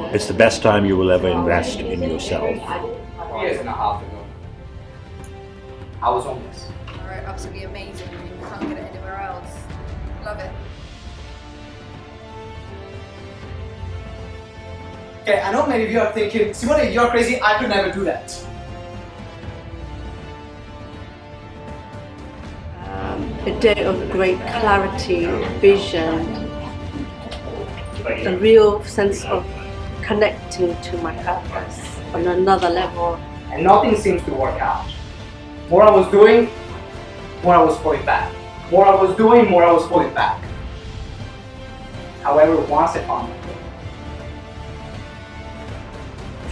It's the best time you will ever invest in yourself. years and a half ago. I was homeless. Alright, absolutely amazing. You can't get it anywhere else. Love it. Okay, I know many of you are thinking, Simone, you're crazy, I could never do that. Um, a day of great clarity, vision, a real sense of connecting to my purpose on another level. And nothing seems to work out. More I was doing, more I was falling back. More I was doing, more I was falling back. However, once I found my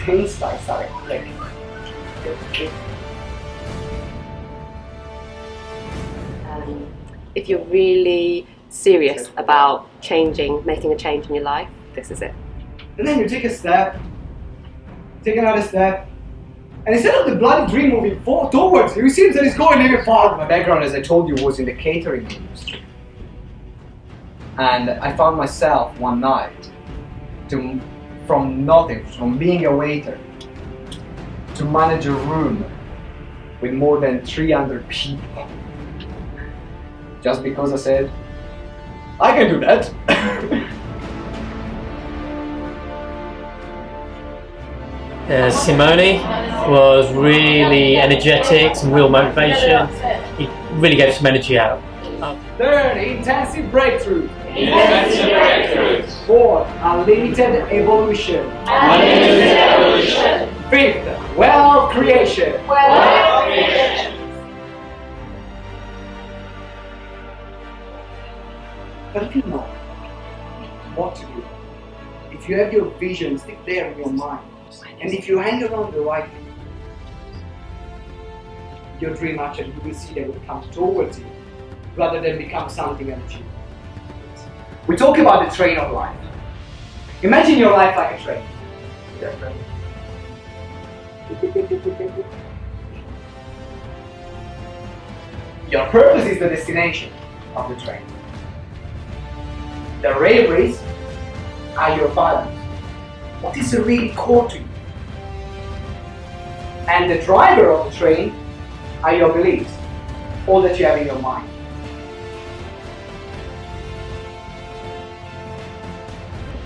things like started clicking. Um, if you're really serious about changing, making a change in your life, this is it. And then you take a step, take another step, and instead of the bloody dream moving forward towards you, it seems that it's going even farther. My background, as I told you, was in the catering industry. And I found myself one night to, from nothing, from being a waiter, to manage a room with more than 300 people. Just because I said, I can do that. Uh, Simone was really energetic, some real motivation. He really gave some energy out. Third, intensive breakthrough. Intensive breakthroughs. Fourth, unlimited evolution. Unlimited evolution. Fifth, well creation. Wealth creation. But if you know what to do, if you have your vision stick there in your mind, and if you hang around the right people, your dream actually you will see that will come towards you rather than become something else. you. We talk about the train of life. Imagine your life like a train. Your purpose is the destination of the train. The railways are your values. What is really core to you? And the driver of the train are your beliefs, all that you have in your mind.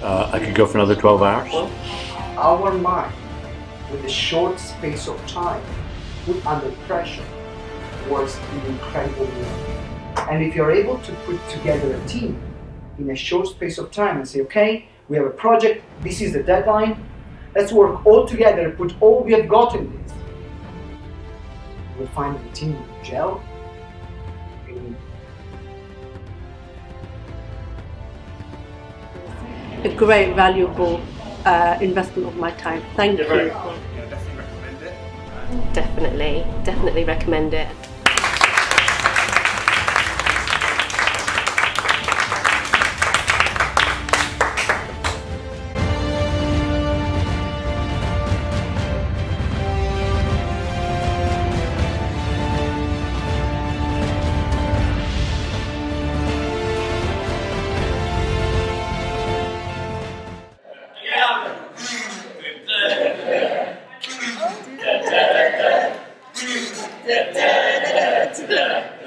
Uh, I could go for another 12 hours. Our mind, with a short space of time, put under pressure, works in incredible way. And if you're able to put together a team in a short space of time and say, okay, we have a project, this is the deadline, let's work all together put all we have got in this. We'll find the team will gel. A great, valuable uh, investment of my time. Thank you. Very much. Definitely, definitely recommend it. da, da, da, da, da.